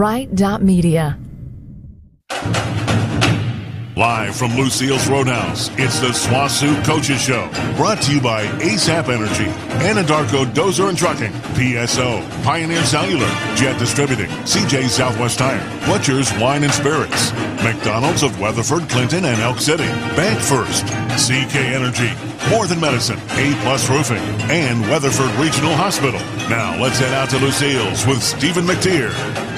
Wright.media. Live from Lucille's Roadhouse, it's the SWOSU Coaches Show. Brought to you by ASAP Energy, Anadarko Dozer and Trucking, PSO, Pioneer Cellular, Jet Distributing, CJ Southwest Tire, Butcher's Wine and Spirits, McDonald's of Weatherford, Clinton, and Elk City, Bank First, CK Energy, More Than Medicine, A Plus Roofing, and Weatherford Regional Hospital. Now let's head out to Lucille's with Stephen McTear.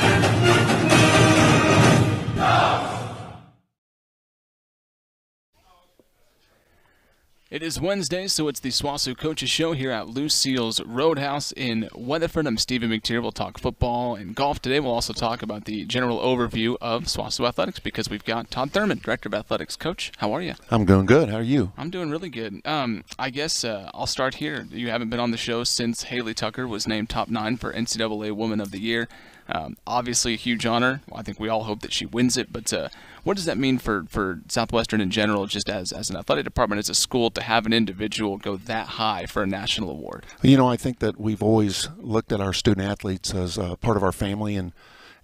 It is Wednesday, so it's the SWOSU Coaches Show here at Lucille's Roadhouse in Weatherford. I'm Stephen McTear. We'll talk football and golf today. We'll also talk about the general overview of SWOSU Athletics because we've got Todd Thurman, Director of Athletics. Coach, how are you? I'm doing good. How are you? I'm doing really good. Um, I guess uh, I'll start here. You haven't been on the show since Haley Tucker was named top nine for NCAA Woman of the Year. Um, obviously, a huge honor. I think we all hope that she wins it. But uh, what does that mean for, for Southwestern in general, just as, as an athletic department, as a school, to have an individual go that high for a national award? You know, I think that we've always looked at our student athletes as uh, part of our family and,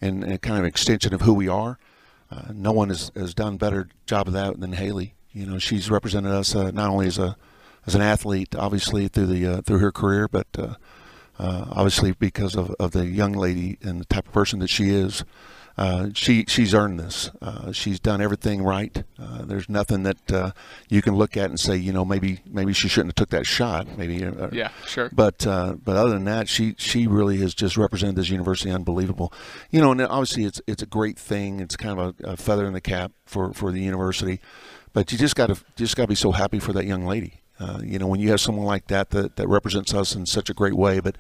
and, and kind of an extension of who we are. Uh, no one has, has done better job of that than Haley. You know, she's represented us uh, not only as a as an athlete, obviously through the uh, through her career, but uh, obviously because of, of the young lady and the type of person that she is. Uh, she she's earned this. Uh, she's done everything right. Uh, there's nothing that uh, you can look at and say, you know, maybe maybe she shouldn't have took that shot. Maybe. Uh, Yeah, sure. But but other than that, she she really has just represented this university unbelievable. You know, and obviously it's it's a great thing. It's kind of a, a feather in the cap for, for the university. But you just got to just got to be so happy for that young lady. Uh, you know, when you have someone like that, that that represents us in such a great way, but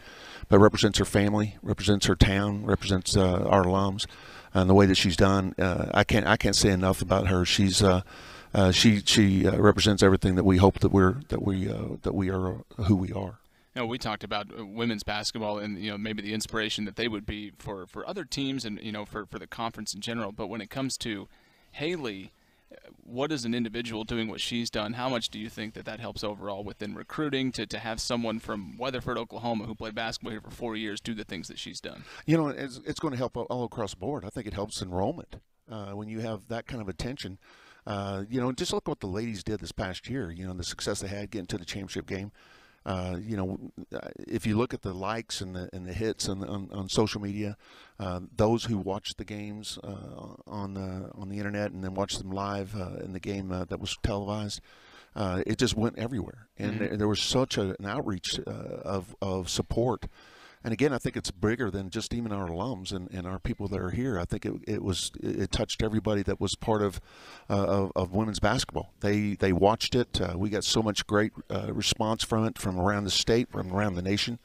but represents her family, represents her town, represents uh, our alums, and the way that she's done, uh, I can't I can't say enough about her. She's uh, uh, she she uh, represents everything that we hope that we're that we that we are who we are. You know, we talked about women's basketball and you know maybe the inspiration that they would be for, for other teams and you know for, for the conference in general. But when it comes to Haley, what is an individual doing what she's done? How much do you think that that helps overall within recruiting to, to have someone from Weatherford, Oklahoma, who played basketball here for four years, do the things that she's done? You know, it's, it's going to help all across the board. I think it helps enrollment uh, when you have that kind of attention. Uh, you know, just look what the ladies did this past year. You know, the success they had getting to the championship game. Uh, you know, if you look at the likes and the and the hits on on, on social media, uh, those who watch the games uh, on the on the internet and then watch them live uh, in the game uh, that was televised, uh, it just went everywhere, and Mm-hmm. there, there was such a, an outreach uh, of of support. And again, I think it's bigger than just even our alums and, and our people that are here. I think it, it was it touched everybody that was part of uh, of, of women's basketball. They they watched it. Uh, we got so much great uh, response from it from around the state, from around the nation.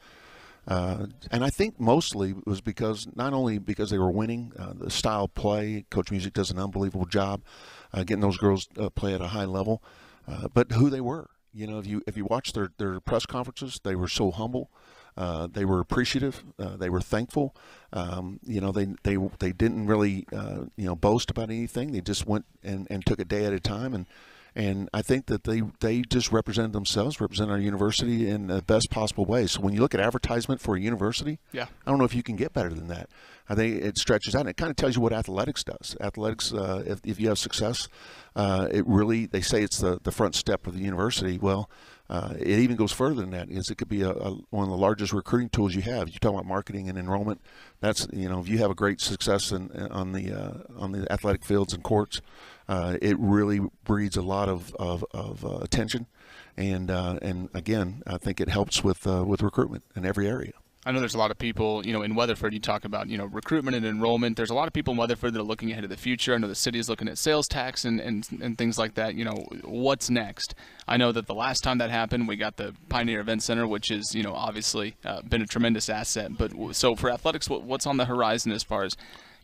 Uh, and I think mostly it was because not only because they were winning, uh, the style play. Coach Music does an unbelievable job uh, getting those girls play at a high level, but who they were. You know, if you if you watch their their press conferences, they were so humble. Uh, they were appreciative. Uh, they were thankful. Um, you know, they they they didn't really uh, you know boast about anything. They just went and, and took a day at a time. And and I think that they they just represented themselves, represent our university in the best possible way. So when you look at advertisement for a university, Yeah. I don't know if you can get better than that. I think it stretches out. And it kind of tells you what athletics does. Athletics, uh, if, if you have success, uh, it really they say it's the the front step of the university. Well. Uh, it even goes further than that. Is it could be a, a, one of the largest recruiting tools you have. You talk about marketing and enrollment. That's you know if you have a great success in, on the uh, on the athletic fields and courts, uh, it really breeds a lot of of, of uh, attention, and uh, and again I think it helps with uh, with recruitment in every area. I know there's a lot of people, you know, in Weatherford, you talk about, you know, recruitment and enrollment. There's a lot of people in Weatherford that are looking ahead to the future. I know the city is looking at sales tax and, and, and things like that. You know, what's next? I know that the last time that happened, we got the Pioneer Event Center, which is, you know, obviously uh, been a tremendous asset. But so for athletics, what, what's on the horizon as far as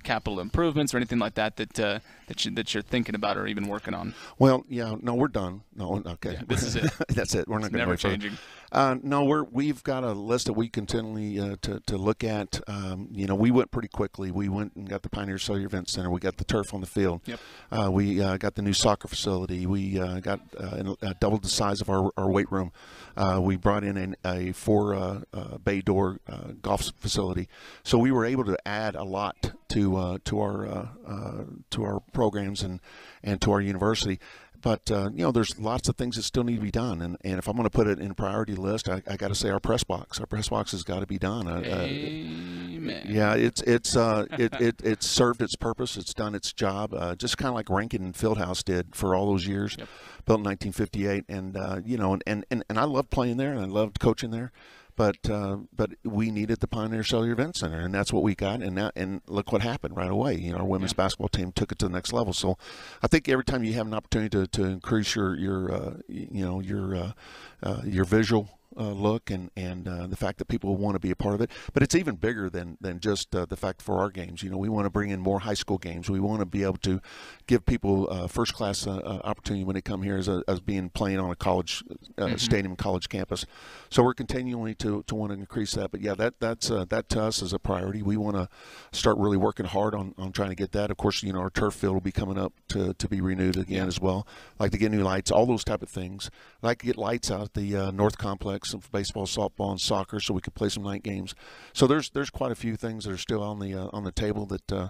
capital improvements or anything like that that uh, that, you, that you're thinking about or even working on? Well, yeah, no, we're done. No, okay, Yeah, this is it. That's it. We're not going never to changing. Uh, no, we're we've got a list that we continually uh, to to look at. Um, you know, we went pretty quickly. We went and got the Pioneer Cellular Event Center. We got the turf on the field. Yep. Uh, we uh, got the new soccer facility. We uh, got uh, uh, doubled the size of our, our weight room. Uh, we brought in an, a four uh, uh, bay door uh, golf facility. So we were able to add a lot to uh, to our to our programs and and to our university. But uh, you know, there's lots of things that still need to be done, and, and if I'm going to put it in a priority list, I, I got to say our press box. Our press box has got to be done. Uh, uh, Amen. yeah, it's it's uh, it, it it's served its purpose. It's done its job. Uh, just kind of like Rankin and Fieldhouse did for all those years, Yep. built in 1958. And uh, you know, and, and, and, and I loved playing there, and I loved coaching there. But uh, but we needed the Pioneer Cellular Event Center, and that's what we got. And now, and look what happened right away. You know, our women's Yeah. basketball team took it to the next level. So, I think every time you have an opportunity to, to increase your your uh, you know your uh, uh, your visual uh, look and and uh, the fact that people want to be a part of it. But it's even bigger than than just uh, the fact for our games. You know, we want to bring in more high school games. We want to be able to give people uh, first class uh, uh, opportunity when they come here as, a, as being playing on a college uh, stadium, college campus. So we're continually to, to want to increase that. But yeah, that that's uh, that to us is a priority. We want to start really working hard on, on trying to get that. Of course, you know our turf field will be coming up to, to be renewed again Yeah. as well. Like to get new lights, all those type of things. Like to get lights out at the uh, North Complex for baseball, softball, and soccer, so we could play some night games. So there's there's quite a few things that are still on the uh, on the table that. Uh,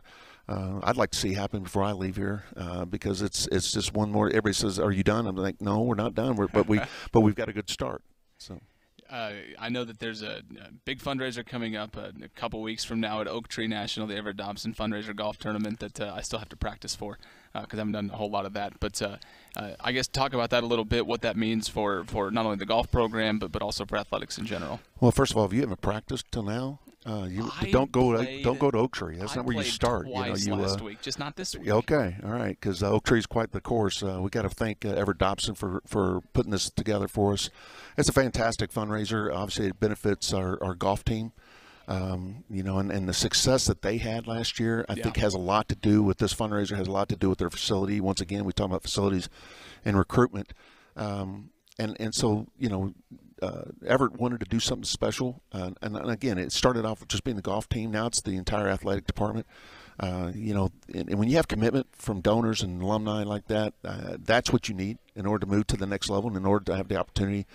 uh, I'd like to see happen before I leave here uh, because it's it's just one more. Everybody says, "Are you done?" I'm like, "No, we're not done. We're, but we but we've got a good start." So Uh, I know that there's a, a big fundraiser coming up uh, a couple weeks from now at Oak Tree National, the Everett Dobson fundraiser golf tournament that uh, I still have to practice for because I haven't done a whole lot of that. But uh, I guess talk about that a little bit, what that means for, for not only the golf program but but also for athletics in general. Well, first of all, if you haven't practiced till now, uh, you I don't go to, played- don't go to Oak Tree. That's I not where you start. You know, you last uh, week, just not this week. okay, all right, because uh, Oak is quite the course. Uh, we got to thank uh, Everett Dobson for for putting this together for us. It's a fantastic fundraiser. Obviously, it benefits our, our golf team. Um, you know, and, and the success that they had last year, I Yeah. think, has a lot to do with this fundraiser. Has a lot to do with their facility. Once again, we talk about facilities and recruitment. Um, and and so you know, uh, Everett wanted to do something special, uh, and, and again, it started off with just being the golf team. Now it's the entire athletic department. Uh, you know, and, and when you have commitment from donors and alumni like that, uh, that's what you need in order to move to the next level, and in order to have the opportunity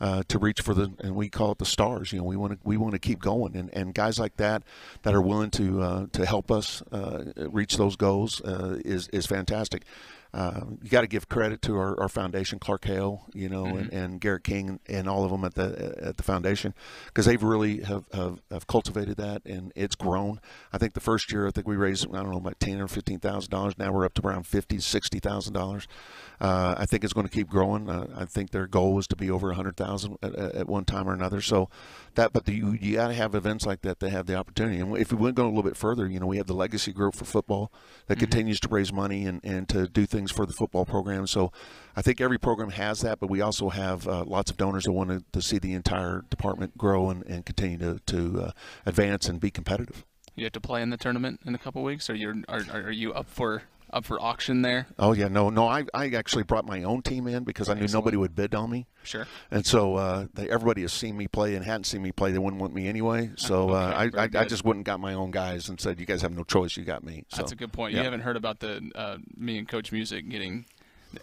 uh, to reach for the, and we call it the stars. You know, we want to we want to keep going, and, and guys like that that are willing to uh, to help us uh, reach those goals uh, is is fantastic. Uh, you got to give credit to our, our foundation, Clark Hale, you know, and, and Garrett King, and all of them at the at the foundation, because they've really have, have, have cultivated that, and it's grown. I think the first year, I think we raised I don't know about ten or fifteen thousand dollars. Now we're up to around fifty, sixty thousand dollars. Uh, I think it's going to keep growing. Uh, I think their goal was to be over a hundred thousand at, at one time or another. So that, but the, you you got to have events like that that have the opportunity. And if we went go a little bit further, you know, we have the legacy group for football that continues to raise money and, and to do things for the football program. So I think every program has that, but we also have uh, lots of donors that want to, to see the entire department grow and, and continue to, to uh, advance and be competitive. You have to play in the tournament in a couple weeks, or you're are, are you up for up for auction there? Oh yeah, no, no. I, I actually brought my own team in because I knew Excellent. nobody would bid on me. Sure. And so uh, they, everybody has seen me play and hadn't seen me play. They wouldn't want me anyway. So uh, Okay, I, I, I just went and got my own guys and said, "You guys have no choice. You got me." So, That's a good point. yeah. You haven't heard about the uh, me and Coach Music getting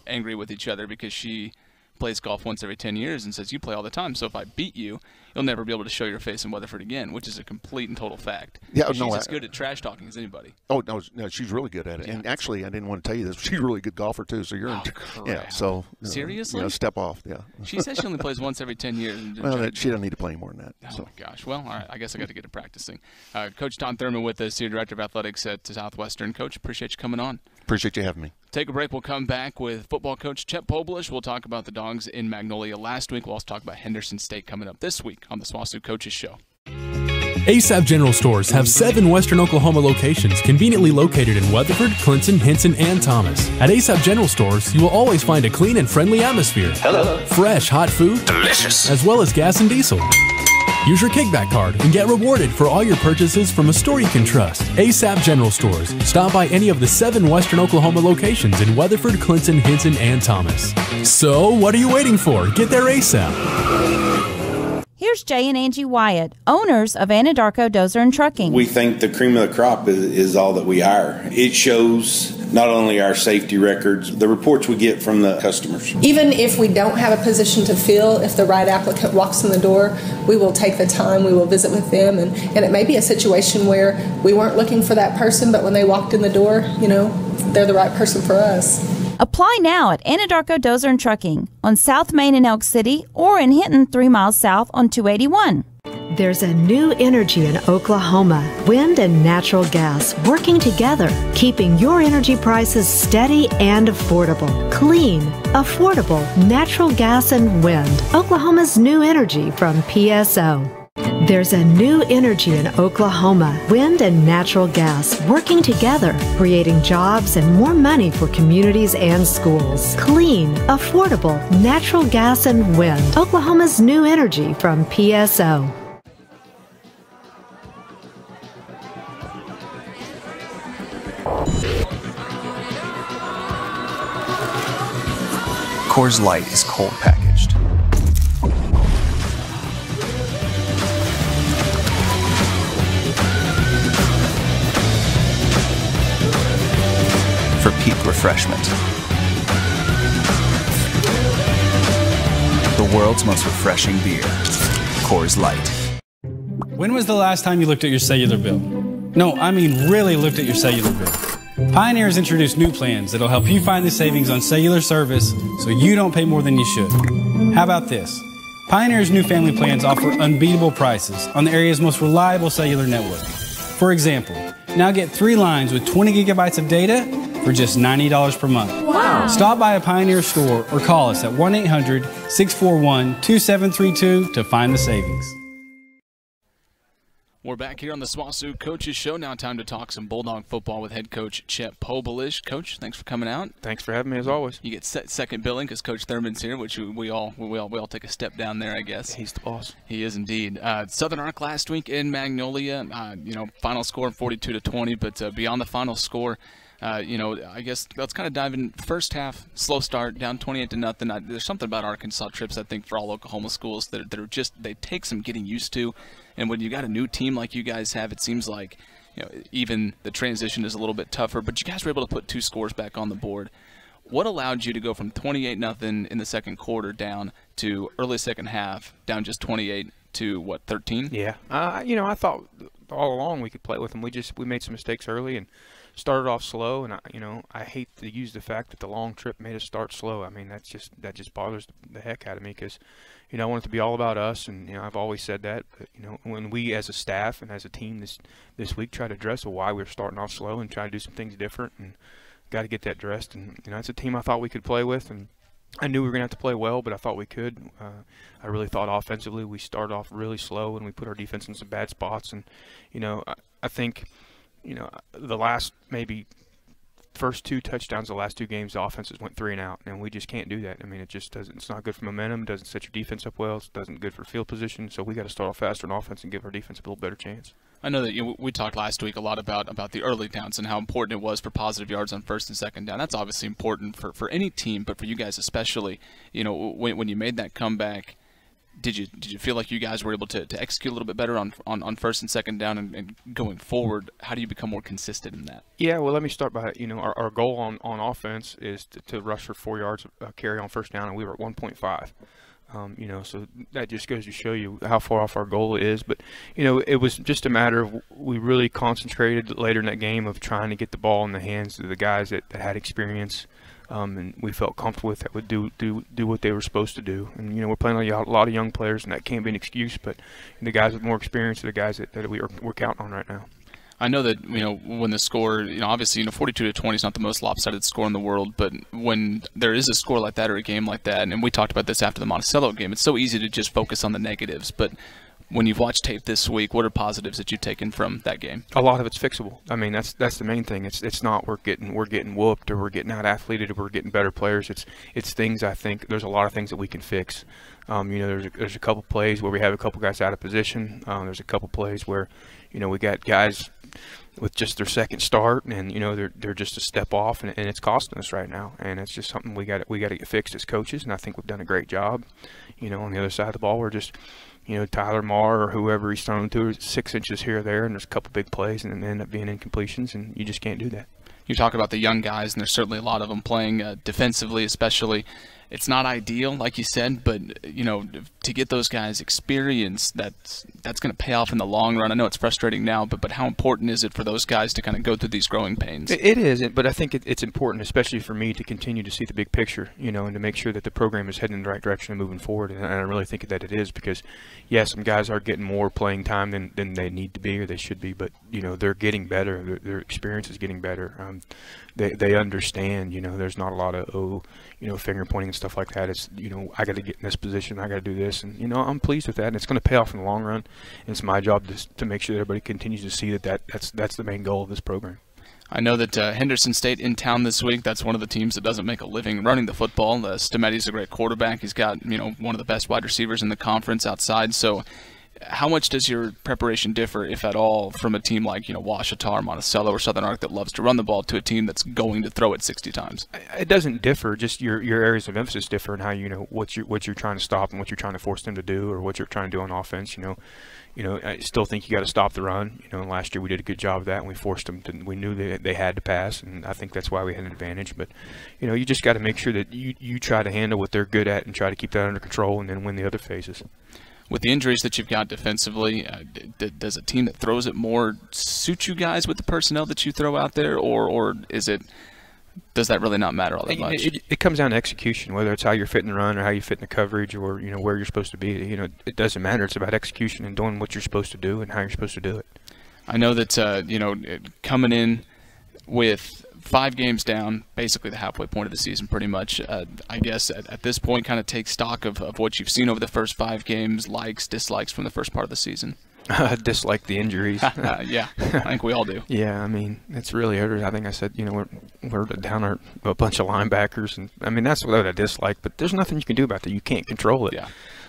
angry with each other because she plays golf once every 10 years and says you play all the time so if i beat you you'll never be able to show your face in weatherford again which is a complete and total fact Yeah, she's no, as good at trash talking as anybody Oh no, no, she's really good at it. And actually, I didn't want to tell you this. She's a really good golfer too. So you're, in, Oh, yeah. So Seriously? you know, step off. Yeah. she says she only plays once every 10 years and- Well, that, she doesn't need to play more than that. Oh So my gosh! Well, all right. I guess I got to get to practicing. Uh, Coach Todd Thurman with us, Senior Director of Athletics at Southwestern. Coach, appreciate you coming on. Appreciate you having me. Take a break. We'll come back with football coach Chet Pobolish. We'll talk about the dogs in Magnolia last week. We'll also talk about Henderson State coming up this week on the SWOSU Coaches Show. ASAP General Stores have seven Western Oklahoma locations conveniently located in Weatherford, Clinton, Hinton, and Thomas. At ASAP General Stores, you will always find a clean and friendly atmosphere. Hello. Fresh, hot food. Delicious. As well as gas and diesel. Use your kickback card and get rewarded for all your purchases from a store you can trust. ASAP General Stores. Stop by any of the seven Western Oklahoma locations in Weatherford, Clinton, Hinton, and Thomas. So, what are you waiting for? Get there ASAP. Here's Jay and Angie Wyatt, owners of Anadarko Dozer and Trucking. We think the cream of the crop is, is, all that we hire. It shows not only our safety records, the reports we get from the customers. Even if we don't have a position to fill, if the right applicant walks in the door, we will take the time, we will visit with them, and, and it may be a situation where we weren't looking for that person, but when they walked in the door, you know, they're the right person for us. Apply now at Anadarko Dozer and Trucking on South Main in Elk City or in Hinton, three miles south on 281. There's a new energy in Oklahoma wind and natural gas working together, keeping your energy prices steady and affordable. Clean, affordable, natural gas and wind. Oklahoma's new energy from PSO. There's a new energy in Oklahoma wind and natural gas working together, creating jobs and more money for communities and schools. Clean, affordable, natural gas and wind. Oklahoma's new energy from PSO. Coors Light is cold packaged for peak refreshment. The world's most refreshing beer, Coors Light. When was the last time you looked at your cellular bill? No, I mean really looked at your cellular bill. Pioneer has introduced new plans that'll help you find the savings on cellular service so you don't pay more than you should. How about this? Pioneer's new family plans offer unbeatable prices on the area's most reliable cellular network. For example, now get three lines with 20 gigabytes of data for just $90 per month. Wow. Stop by a Pioneer store or call us at 1 800 641 2732 to find the savings. We're back here on the SWOSU Coaches Show. Now, time to talk some Bulldog football with head coach Chet Pobolish. Coach, thanks for coming out. Thanks for having me, as always. You get second billing because Coach Thurman's here, which we all we all we all take a step down there, I guess. He's the boss. He is indeed. Uh, Southern Arc last week in Magnolia. Uh, you know, final score 42 to 20, but uh, beyond the final score. Uh, you know, I guess let's kind of dive in. First half, slow start, down 28 to nothing. I, there's something about Arkansas trips, I think, for all Oklahoma schools that, are just they take some getting used to. And when you got a new team like you guys have, it seems like you know even the transition is a little bit tougher. But you guys were able to put two scores back on the board. What allowed you to go from 28 nothing in the second quarter down to early second half down just 28 to what 13? Yeah, uh, you know I thought all along we could play with them. We just we made some mistakes early and started off slow, and I, you know I hate to use the fact that the long trip made us start slow. I mean that's just that just bothers the heck out of me because you know I want it to be all about us, and you know I've always said that. But you know when we as a staff and as a team this this week try to address why we're starting off slow and try to do some things different, and got to get that dressed. And you know it's a team I thought we could play with, and I knew we were going to have to play well, but I thought we could. Uh, I really thought offensively we started off really slow and we put our defense in some bad spots. And, you know, I, I think you know, the last maybe first two touchdowns, the last two games, the offenses went three and out, and we just can't do that. I mean, it just doesn't. It's not good for momentum. Doesn't set your defense up well. It doesn't good for field position. So we got to start off faster on offense and give our defense a little better chance. I know that you know, we talked last week a lot about about the early downs and how important it was for positive yards on first and second down. That's obviously important for, for any team, but for you guys especially. You know, when when you made that comeback did you did you feel like you guys were able to, to execute a little bit better on on, on first and second down and, and, going forward? How do you become more consistent in that? Yeah, well, let me start by you know our, our goal on, on offense is to, to rush for four yards uh, carry on first down, and we were at 1.5. Um, you know, so that just goes to show you how far off our goal is. But you know, it was just a matter of we really concentrated later in that game of trying to get the ball in the hands of the guys that, that had experience um, and we felt comfortable with that would do do do what they were supposed to do. And you know, we're playing a lot of young players, and that can't be an excuse. But the guys with more experience are the guys that, that we are, we're counting on right now. I know that you know when the score, you know, obviously, you know, 42 to 20 is not the most lopsided score in the world, but when there is a score like that or a game like that, and we talked about this after the Monticello game, it's so easy to just focus on the negatives. But when you've watched tape this week, what are positives that you've taken from that game? A lot of it's fixable. I mean, that's that's the main thing. It's it's not we're getting we're getting whooped or we're getting out athleted or we're getting better players. It's it's things I think there's a lot of things that we can fix. Um, you know, there's a, there's a couple plays where we have a couple guys out of position. Um, there's a couple plays where, you know, we got guys with just their second start and you know they're they're just a step off and, and it's costing us right now and it's just something we got we got to get fixed as coaches and I think we've done a great job. You know, on the other side of the ball, we're just you know, Tyler Marr or whoever he's thrown to, six inches here or there, and there's a couple big plays, and then end up being incompletions, and you just can't do that. You talk about the young guys, and there's certainly a lot of them playing uh, defensively, especially it's not ideal, like you said, but you know, to get those guys experience, that's that's going to pay off in the long run. I know it's frustrating now, but but how important is it for those guys to kind of go through these growing pains? It is, but I think it, it's important, especially for me, to continue to see the big picture, you know, and to make sure that the program is heading in the right direction and moving forward. And I really think that it is because, yes, some guys are getting more playing time than, than they need to be or they should be, but you know, they're getting better. Their, their experience is getting better. Um, they they understand. You know, there's not a lot of oh, you know, finger pointing and stuff like that. It's you know, I got to get in this position. I got to do this, and you know, I'm pleased with that, and it's going to pay off in the long run. And it's my job to to make sure that everybody continues to see that, that that's that's the main goal of this program. I know that uh, Henderson State in town this week. That's one of the teams that doesn't make a living running the football. Uh, Stametti's a great quarterback. He's got you know one of the best wide receivers in the conference outside. So how much does your preparation differ, if at all, from a team like you know Ouachita or Monticello or Southern Arc that loves to run the ball to a team that's going to throw it 60 times? It doesn't differ. Just your your areas of emphasis differ and how you know what you what you're trying to stop and what you're trying to force them to do or what you're trying to do on offense. You know, you know I still think you got to stop the run. You know, last year we did a good job of that and we forced them to. We knew they they had to pass and I think that's why we had an advantage. But you know, you just got to make sure that you you try to handle what they're good at and try to keep that under control and then win the other phases with the injuries that you've got defensively, uh, does a team that throws it more suit you guys with the personnel that you throw out there, or or is it? Does that really not matter all that much? It, it, it, comes down to execution, whether it's how you're fitting the run or how you fit in the coverage, or you know where you're supposed to be. You know, it doesn't matter. It's about execution and doing what you're supposed to do and how you're supposed to do it. I know that uh, you know coming in with five games down, basically the halfway point of the season, pretty much. Uh, I guess at, at, this point, kind of take stock of, of what you've seen over the first five games, likes, dislikes from the first part of the season. I dislike the injuries. yeah, I think we all do. yeah, I mean it's really hurt. I think I said you know we're we're down our, a bunch of linebackers, and I mean that's what I dislike. But there's nothing you can do about that. You can't control it. Yeah.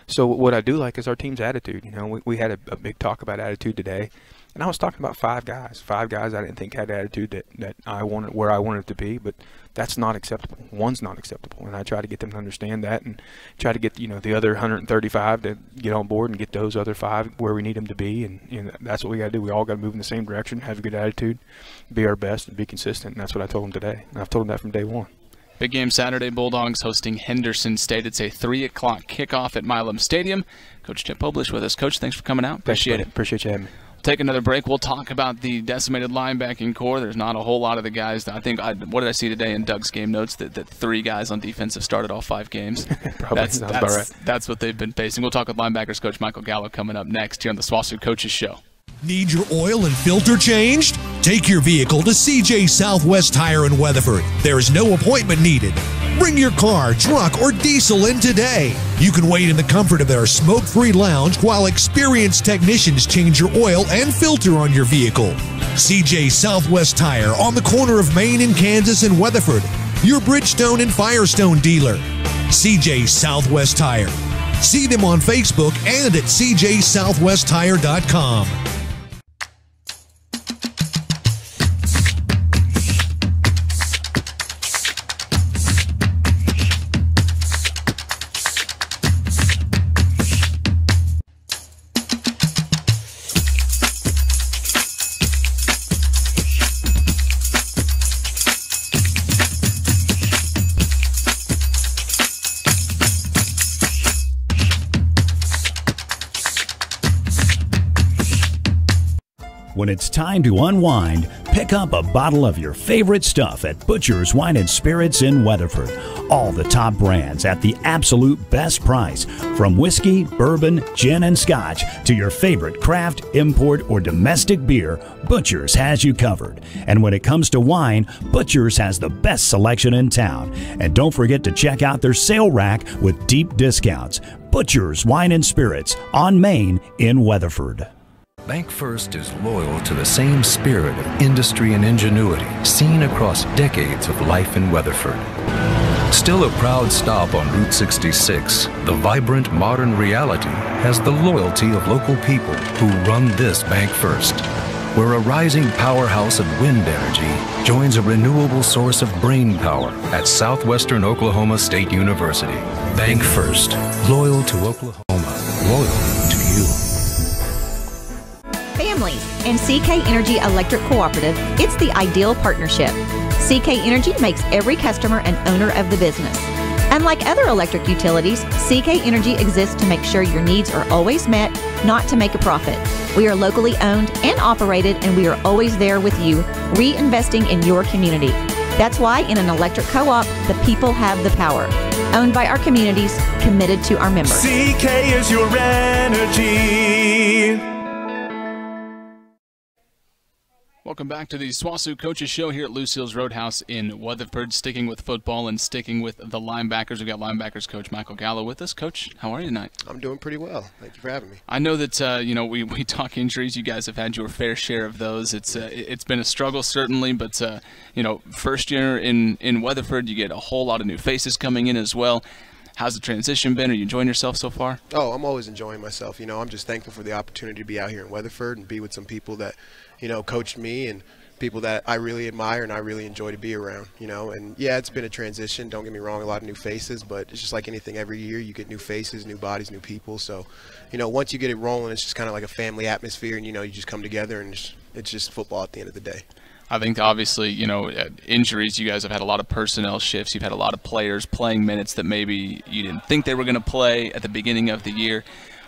So what I do like is our team's attitude. You know, we, we had a, a big talk about attitude today. And I was talking about five guys, five guys I didn't think had attitude that, that I wanted where I wanted it to be, but that's not acceptable. One's not acceptable, and I try to get them to understand that, and try to get you know the other 135 to get on board and get those other five where we need them to be, and know, that's what we got to do. We all got to move in the same direction, have a good attitude, be our best, and be consistent. And that's what I told them today. And I've told them that from day one. Big game Saturday. Bulldogs hosting Henderson State. It's a three o'clock kickoff at Milam Stadium. Coach Chet Pobolish with us. Coach, thanks for coming out. Appreciate thanks, it. Appreciate you having me take another break. We'll talk about the decimated linebacking corps. There's not a whole lot of the guys. I think I, what did I see today in Doug's game notes that, that three guys on defense have started all five games. Probably that's, that's, right. that's what they've been facing. We'll talk with linebackers coach Michael Gallo coming up next here on the SWOSU Coaches Show. Need your oil and filter changed? Take your vehicle to CJ Southwest Tire in Weatherford. There is no appointment needed. Bring your car, truck, or diesel in today. You can wait in the comfort of their smoke free lounge while experienced technicians change your oil and filter on your vehicle. CJ Southwest Tire on the corner of Main and Kansas in Weatherford. Your Bridgestone and Firestone dealer. CJ Southwest Tire. See them on Facebook and at cjsouthwesttire.com. When it's time to unwind, pick up a bottle of your favorite stuff at Butcher's Wine and Spirits in Weatherford. All the top brands at the absolute best price. From whiskey, bourbon, gin, and scotch to your favorite craft, import, or domestic beer, Butcher's has you covered. And when it comes to wine, Butcher's has the best selection in town. And don't forget to check out their sale rack with deep discounts. Butcher's Wine and Spirits on Main in Weatherford. Bank First is loyal to the same spirit of industry and ingenuity seen across decades of life in Weatherford. Still a proud stop on Route 66, the vibrant modern reality has the loyalty of local people who run this Bank First, where a rising powerhouse of wind energy joins a renewable source of brain power at Southwestern Oklahoma State University. Bank First, loyal to Oklahoma, loyal. And CK Energy Electric Cooperative, it's the ideal partnership. CK Energy makes every customer an owner of the business. Unlike other electric utilities, CK Energy exists to make sure your needs are always met, not to make a profit. We are locally owned and operated, and we are always there with you, reinvesting in your community. That's why in an electric co op, the people have the power. Owned by our communities, committed to our members. CK is your energy. Welcome back to the SWOSU Coaches Show here at Lucille's Roadhouse in Weatherford. Sticking with football and sticking with the linebackers. We've got linebackers coach Michael Gallo with us. Coach, how are you tonight? I'm doing pretty well. Thank you for having me. I know that uh, you know we, we talk injuries. You guys have had your fair share of those. It's uh, it's been a struggle certainly, but uh, you know first year in in Weatherford, you get a whole lot of new faces coming in as well. How's the transition been? Are you enjoying yourself so far? Oh, I'm always enjoying myself. You know, I'm just thankful for the opportunity to be out here in Weatherford and be with some people that you know, coached me and people that I really admire and I really enjoy to be around, you know. And yeah, it's been a transition. Don't get me wrong, a lot of new faces, but it's just like anything. Every year you get new faces, new bodies, new people. So, you know, once you get it rolling, it's just kind of like a family atmosphere, and you know, you just come together, and it's, it's just football at the end of the day. I think obviously, you know, uh, injuries, you guys have had a lot of personnel shifts. You've had a lot of players playing minutes that maybe you didn't think they were going to play at the beginning of the year.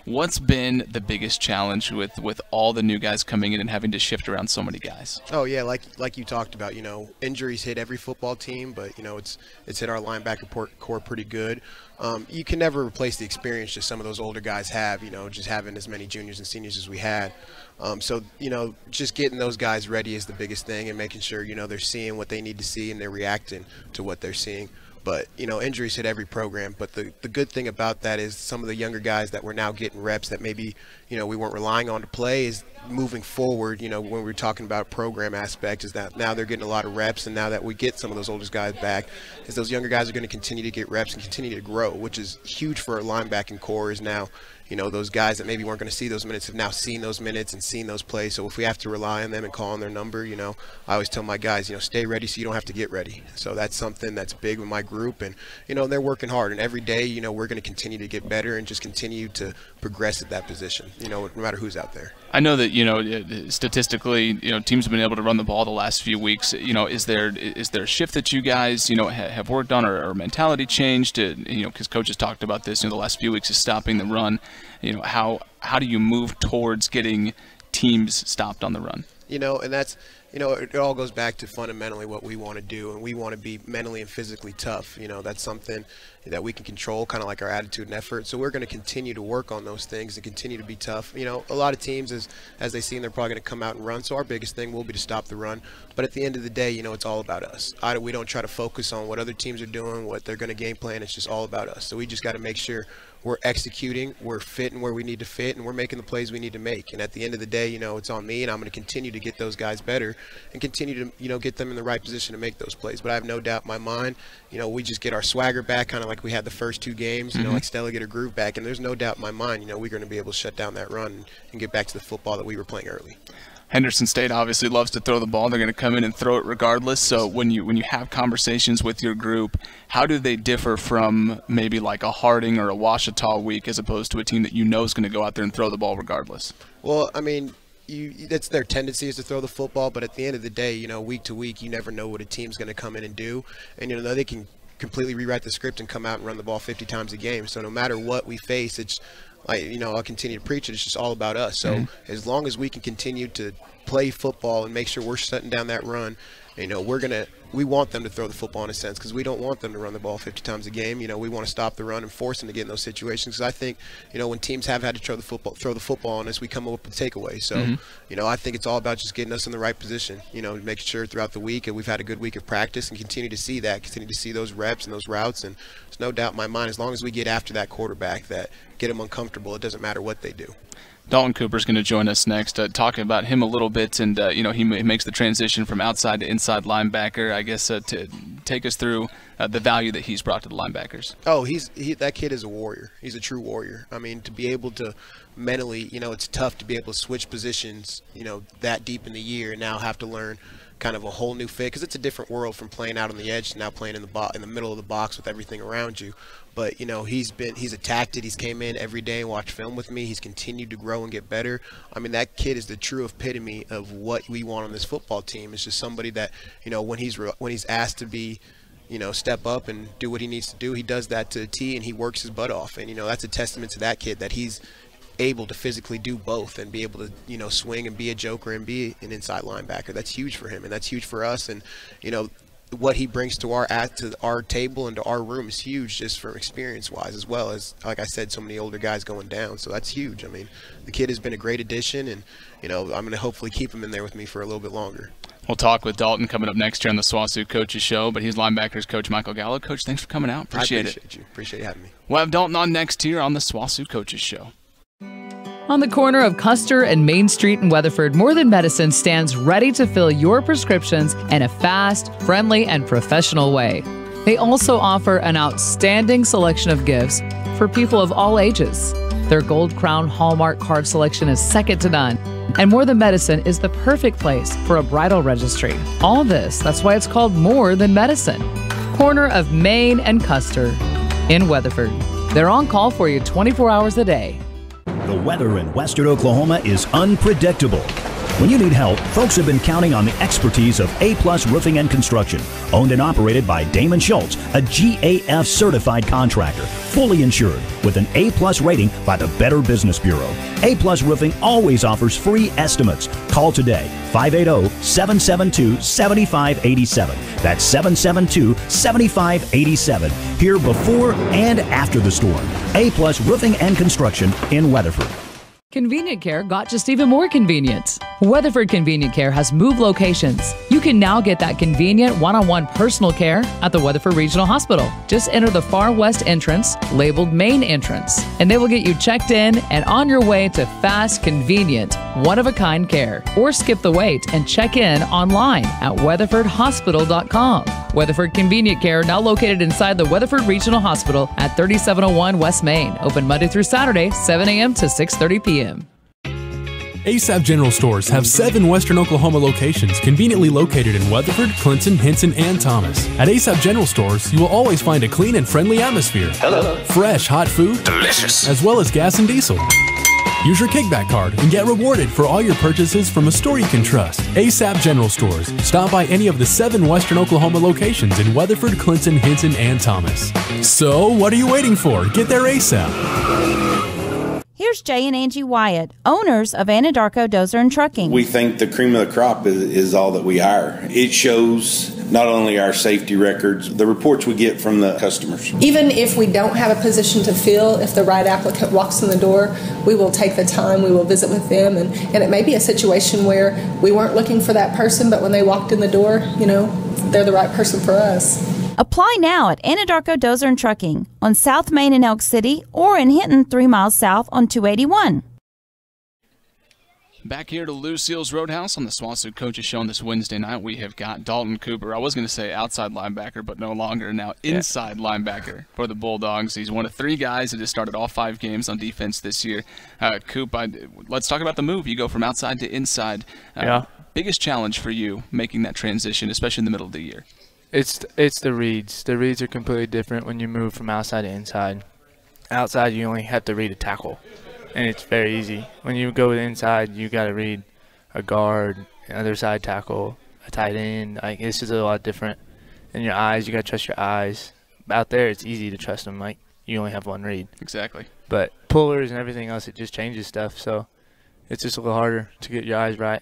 What's been the biggest challenge with, with all the new guys coming in and having to shift around so many guys? Oh yeah, like like you talked about, you know, injuries hit every football team, but you know it's it's hit our linebacker corps pretty good. Um, you can never replace the experience that some of those older guys have, you know, just having as many juniors and seniors as we had. Um, so, you know, just getting those guys ready is the biggest thing and making sure, you know, they're seeing what they need to see and they're reacting to what they're seeing. But you know, injuries hit every program. But the the good thing about that is some of the younger guys that we're now getting reps that maybe you know we weren't relying on to play is moving forward. You know, when we are talking about program aspect, is that now they're getting a lot of reps, and now that we get some of those oldest guys back, is those younger guys are going to continue to get reps and continue to grow, which is huge for our linebacking corps. Is now you know, those guys that maybe weren't going to see those minutes have now seen those minutes and seen those plays. So if we have to rely on them and call on their number, you know, I always tell my guys, you know, stay ready so you don't have to get ready. So that's something that's big with my group. And, you know, they're working hard. And every day, you know, we're going to continue to get better and just continue to progress at that position, you know, no matter who's out there. I know that you know statistically, you know, teams have been able to run the ball the last few weeks. You know, is there is there a shift that you guys you know have worked on or, or mentality changed? To, you know, because coaches talked about this. You know, the last few weeks is stopping the run. You know, how how do you move towards getting teams stopped on the run? You know, and that's you know, it, all goes back to fundamentally what we want to do, and we want to be mentally and physically tough. You know, that's something that we can control, kind of like our attitude and effort. So we're going to continue to work on those things and continue to be tough. You know, a lot of teams, as as they see, they're probably going to come out and run. So our biggest thing will be to stop the run. But at the end of the day, you know, it's all about us. I, we don't try to focus on what other teams are doing, what they're going to game plan. It's just all about us. So we just got to make sure we're executing, we're fitting where we need to fit, and we're making the plays we need to make. And at the end of the day, you know, it's on me, and I'm going to continue to get those guys better and continue to, you know, get them in the right position to make those plays. But I have no doubt in my mind, you know, we just get our swagger back, kind of like we had the first two games, you mm-hmm. know, like Stella get her groove back, and there's no doubt in my mind, you know, we're going to be able to shut down that run and get back to the football that we were playing early. Henderson State obviously loves to throw the ball. They're going to come in and throw it regardless. So when you when you have conversations with your group, how do they differ from maybe like a Harding or a Ouachita week as opposed to a team that you know is going to go out there and throw the ball regardless? Well, I mean, you that's their tendency is to throw the football, but at the end of the day, you know, week to week, you never know what a team's going to come in and do, and you know they can completely rewrite the script and come out and run the ball 50 times a game. So no matter what we face, it's like you know I'll continue to preach it. It's just all about us. So mm-hmm. as long as we can continue to play football and make sure we're shutting down that run, you know we're gonna we want them to throw the football in a sense because we don't want them to run the ball 50 times a game. You know, we want to stop the run and force them to get in those situations. Because I think, you know, when teams have had to throw the football, throw the football on us, we come up with takeaways. So, mm-hmm. you know, I think it's all about just getting us in the right position. You know, making sure throughout the week and we've had a good week of practice and continue to see that, continue to see those reps and those routes. And there's no doubt in my mind, as long as we get after that quarterback, that get them uncomfortable, it doesn't matter what they do. Dalton Cooper is going to join us next, uh, talking about him a little bit, and uh, you know he, makes the transition from outside to inside linebacker. I guess uh, to take us through uh, the value that he's brought to the linebackers. Oh, he's he, that kid is a warrior. He's a true warrior. I mean, to be able to mentally, you know, it's tough to be able to switch positions, you know, that deep in the year and now have to learn kind of a whole new fit because it's a different world from playing out on the edge to now playing in the bo- in the middle of the box with everything around you. But you know he's been he's attacked it. He's came in every day and watched film with me. He's continued to grow and get better. I mean that kid is the true epitome of what we want on this football team. It's just somebody that you know when he's re- when he's asked to be you know, step up and do what he needs to do. He does that to a T, and he works his butt off. And you know, that's a testament to that kid that he's able to physically do both and be able to you know swing and be a joker and be an inside linebacker. That's huge for him, and that's huge for us. And you know, what he brings to our at to our table and to our room is huge just from experience wise as well as like I said so many older guys going down so that's huge I mean the kid has been a great addition and you know I'm going to hopefully keep him in there with me for a little bit longer We'll talk with Dalton coming up next year on the SWOSU Coaches Show, but he's linebackers coach Michael Gallo. Coach, thanks for coming out. Appreciate, I appreciate it. you. Appreciate you having me. We'll have Dalton on next year on the SWOSU Coaches Show. On the corner of Custer and Main Street in Weatherford, More Than Medicine stands ready to fill your prescriptions in a fast, friendly, and professional way. They also offer an outstanding selection of gifts for people of all ages. Their Gold Crown Hallmark card selection is second to none, and More Than Medicine is the perfect place for a bridal registry. All this, that's why it's called More Than Medicine. Corner of Main and Custer in Weatherford. They're on call for you 24 hours a day. The weather in western Oklahoma is unpredictable. When you need help, folks have been counting on the expertise of A Plus Roofing and Construction, owned and operated by Damon Schultz, a GAF certified contractor, fully insured with an A Plus rating by the Better Business Bureau. A Plus Roofing always offers free estimates. Call today 580-772-7587. That's 772-7587. Here before and after the storm. A Plus Roofing and Construction in Weatherford. Convenient Care got just even more convenient. Weatherford Convenient Care has moved locations. You can now get that convenient one on one personal care at the Weatherford Regional Hospital. Just enter the far west entrance, labeled Main Entrance, and they will get you checked in and on your way to fast, convenient, one of a kind care. Or skip the wait and check in online at weatherfordhospital.com. Weatherford Convenient Care, now located inside the Weatherford Regional Hospital at 3701 West Main. Open Monday through Saturday, 7 a.m. to 6.30 p.m. ASAP General Stores have seven Western Oklahoma locations conveniently located in Weatherford, Clinton, Hinton, and Thomas. At ASAP General Stores, you will always find a clean and friendly atmosphere. Hello. Fresh, hot food. Delicious. As well as gas and diesel. Use your kickback card and get rewarded for all your purchases from a store you can trust. ASAP General Stores. Stop by any of the seven Western Oklahoma locations in Weatherford, Clinton, Hinton, and Thomas. So, what are you waiting for? Get there ASAP. Here's Jay and Angie Wyatt, owners of Anadarko Dozer and Trucking. We think the cream of the crop is, is all that we hire. It shows not only our safety records, the reports we get from the customers. Even if we don't have a position to fill, if the right applicant walks in the door, we will take the time, we will visit with them. And, and it may be a situation where we weren't looking for that person, but when they walked in the door, you know, they're the right person for us. Apply now at Anadarko Dozer and Trucking on South Main in Elk City or in Hinton, three miles south on 281. Back here to Lucille's Roadhouse on the SWOSU Coaches Show on this Wednesday night, we have got Dalton Cooper. I was going to say outside linebacker, but no longer. Now inside yeah. linebacker for the Bulldogs. He's one of three guys that has started all five games on defense this year. Uh, Coop, I, let's talk about the move. You go from outside to inside. Uh, yeah. Biggest challenge for you making that transition, especially in the middle of the year? It's it's the reads. The reads are completely different when you move from outside to inside. Outside, you only have to read a tackle, and it's very easy. When you go inside, you got to read a guard, another side tackle, a tight end. Like it's just a lot different. And your eyes, you got to trust your eyes. Out there, it's easy to trust them. Like you only have one read. Exactly. But pullers and everything else, it just changes stuff. So it's just a little harder to get your eyes right.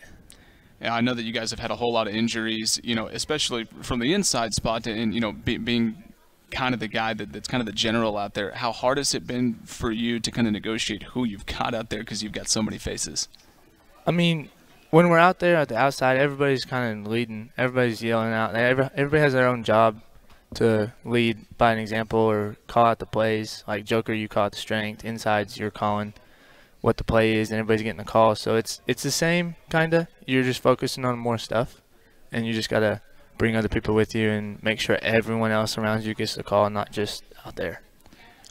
I know that you guys have had a whole lot of injuries, you know, especially from the inside spot and, you know, be, being kind of the guy that, that's kind of the general out there. How hard has it been for you to kind of negotiate who you've got out there because you've got so many faces? I mean, when we're out there at the outside, everybody's kind of leading. Everybody's yelling out. Everybody has their own job to lead by an example or call out the plays. Like Joker, you call out the strength. Insides, you're calling – what the play is, and everybody's getting the call. So it's it's the same kind of. You're just focusing on more stuff, and you just gotta bring other people with you and make sure everyone else around you gets the call, not just out there.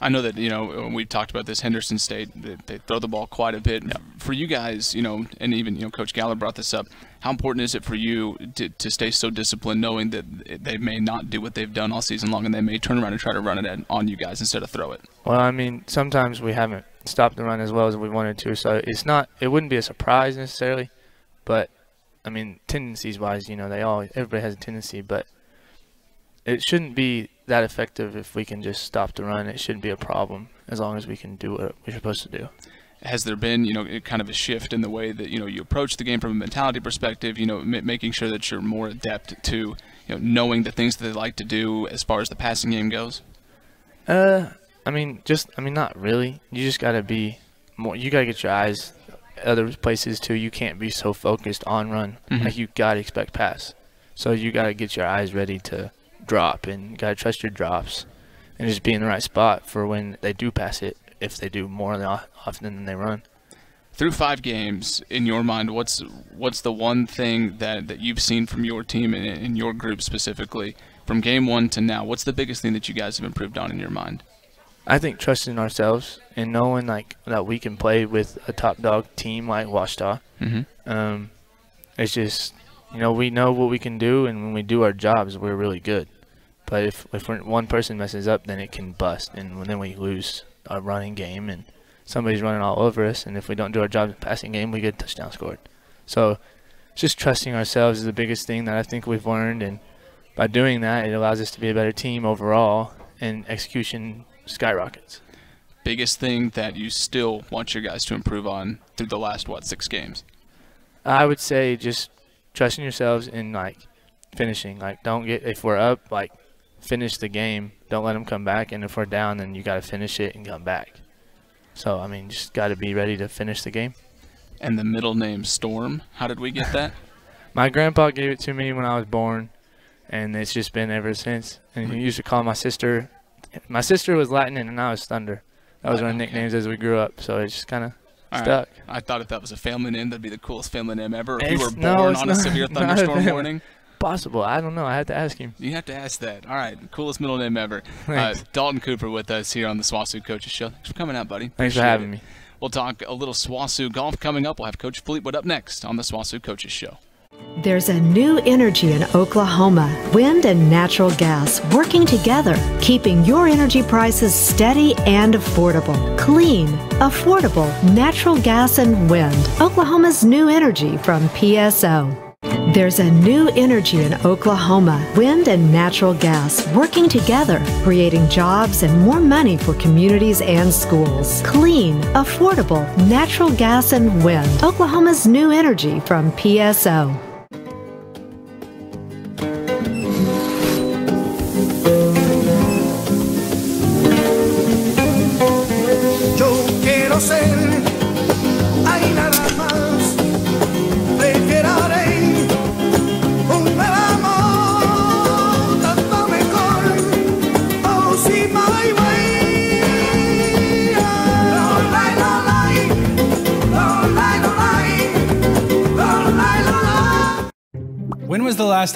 I know that you know we've talked about this Henderson State. They, they throw the ball quite a bit. For you guys, you know, and even you know, Coach Gallo brought this up. How important is it for you to, to stay so disciplined, knowing that they may not do what they've done all season long, and they may turn around and try to run it on you guys instead of throw it? Well, I mean, sometimes we haven't stopped the run as well as we wanted to, so it's not. It wouldn't be a surprise necessarily, but I mean, tendencies wise, you know, they all everybody has a tendency, but it shouldn't be that effective if we can just stop the run. It shouldn't be a problem as long as we can do what we're supposed to do. Has there been, you know, kind of a shift in the way that you know you approach the game from a mentality perspective? You know, making sure that you're more adept to, you know, knowing the things that they like to do as far as the passing game goes. Uh, I mean, just I mean, not really. You just gotta be more. You gotta get your eyes other places too. You can't be so focused on run. Mhm. Like you gotta expect pass. So you gotta get your eyes ready to drop and you gotta trust your drops and just be in the right spot for when they do pass it. If they do more often than they run. Through five games, in your mind, what's what's the one thing that, that you've seen from your team and in your group specifically, from game one to now? What's the biggest thing that you guys have improved on in your mind? I think trusting ourselves and knowing like that we can play with a top dog team like Ouachita. Mhm. Um, it's just you know we know what we can do, and when we do our jobs, we're really good. But if if one person messes up, then it can bust, and then we lose our running game, and somebody's running all over us. And if we don't do our job in the passing game, we get a touchdown scored. So just trusting ourselves is the biggest thing that I think we've learned, and by doing that, it allows us to be a better team overall, and execution skyrockets. Biggest thing that you still want your guys to improve on through the last what six games? I would say just trusting yourselves in like finishing. Like don't get if we're up, like finish the game. Don't let them come back. And if we're down, then you got to finish it and come back. So I mean, just got to be ready to finish the game. And the middle name Storm. How did we get that? My grandpa gave it to me when I was born, and it's just been ever since. And he used to call my sister. My sister was Lightning, and I was Thunder. That was our nicknames as we grew up. So it's just kind of right. stuck. I thought if that was a family name, that'd be the coolest family name ever. If It's- you were born it's on a severe not a thunderstorm warning. Possible. I don't know. I had to ask him. You have to ask that. All right, coolest middle name ever. Uh, Dalton Cooper with us here on the SWOSU Coaches Show. Thanks for coming out, buddy. Thanks for having it. me. We'll talk a little SWOSU golf coming up. We'll have Coach Fleetwood up next on the SWOSU Coaches Show. There's a new energy in Oklahoma wind and natural gas working together, keeping your energy prices steady and affordable. Clean, affordable natural gas and wind. Oklahoma's new energy from PSO. There's a new energy in Oklahoma wind and natural gas working together, creating jobs and more money for communities and schools. Clean, affordable natural gas and wind. Oklahoma's new energy from PSO.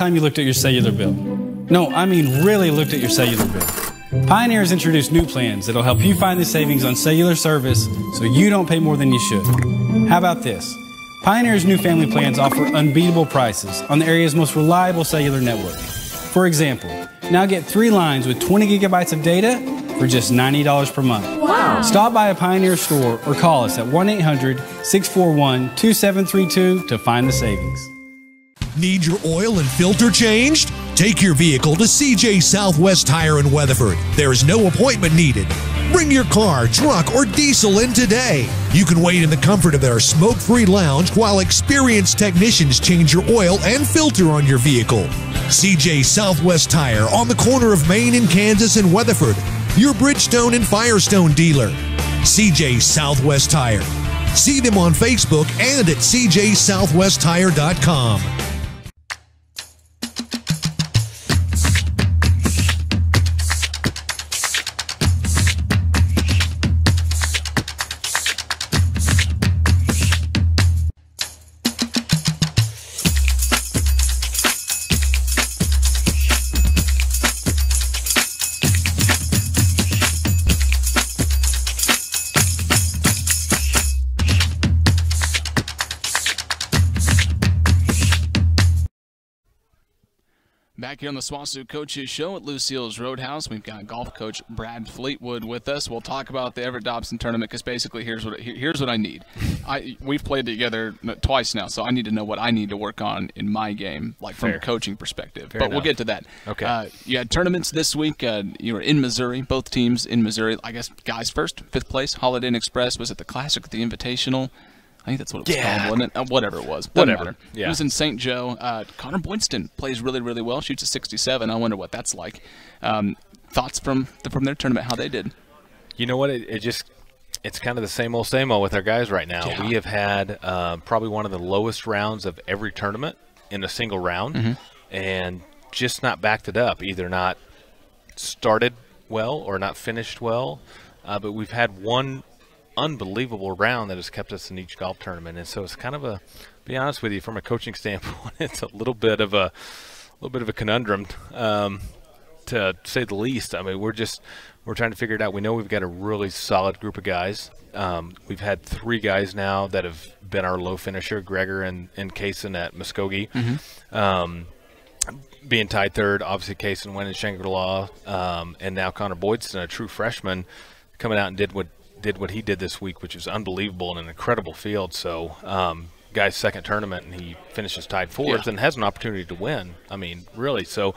Time you looked at your cellular bill? No, I mean really looked at your cellular bill. Pioneer has introduced new plans that'll help you find the savings on cellular service so you don't pay more than you should. How about this? Pioneer's new family plans offer unbeatable prices on the area's most reliable cellular network. For example, now get three lines with 20 gigabytes of data for just $90 per month. Wow. Stop by a Pioneer store or call us at 1 800 641 2732 to find the savings. Need your oil and filter changed? Take your vehicle to CJ Southwest Tire in Weatherford. There is no appointment needed. Bring your car, truck, or diesel in today. You can wait in the comfort of their smoke free lounge while experienced technicians change your oil and filter on your vehicle. CJ Southwest Tire on the corner of Main and Kansas in Weatherford, your Bridgestone and Firestone dealer. CJ Southwest Tire. See them on Facebook and at cjsouthwesttire.com. here on the SWOSU Coaches Show at Lucille's Roadhouse, we've got golf coach Brad Fleetwood with us. We'll talk about the Everett Dobson tournament because basically here's what here's what I need. I we've played together twice now, so I need to know what I need to work on in my game, like from Fair. a coaching perspective. Fair but we'll get to that. Okay. Uh, you had tournaments this week. Uh, you were in Missouri, both teams in Missouri. I guess guys first, fifth place. Holiday Inn Express was it the Classic, the Invitational? I think that's what it was Yeah. called, wasn't it? Uh, whatever it was. Doesn't Whatever. matter. Yeah. It was in St. Joe. Uh, Connor Boydston plays really, really well. Shoots a 67. I wonder what that's like. Um, thoughts from the, from their tournament? How they did? You know what? It, it just it's kind of the same old same old with our guys right now. Yeah. We have had uh, probably one of the lowest rounds of every tournament in a single round, Mhm. and just not backed it up. Either not started well or not finished well. Uh, but we've had one unbelievable round that has kept us in each golf tournament, and so it's kind of a. Be honest with you, from a coaching standpoint, it's a little bit of a, little bit of a conundrum. Um, to say the least. I mean, we're just we're trying to figure it out. We know we've got a really solid group of guys. Um, we've had three guys now that have been our low finisher, Gregor and, and Kaysen at Muskogee. Mhm. Um, being tied third, obviously Kaysen went in Shangri-La, um, and now Connor Boydston, a true freshman, coming out and did what did what he did this week, which was unbelievable and an incredible field. So, um, guy's second tournament, and he finishes tied fourth Yeah. and has an opportunity to win. I mean, really. So,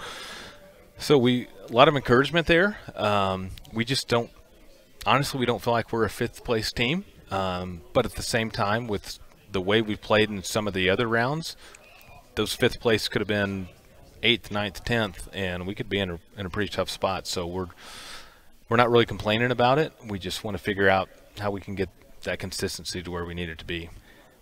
so we a lot of encouragement there. Um, we just don't. Honestly, we don't feel like we're a fifth place team. Um, but at the same time, with the way we played in some of the other rounds, those fifth place could have been eighth, ninth, tenth, and we could be in a, in a pretty tough spot. So we're we're not really complaining about it. We just want to figure out how we can get that consistency to where we need it to be.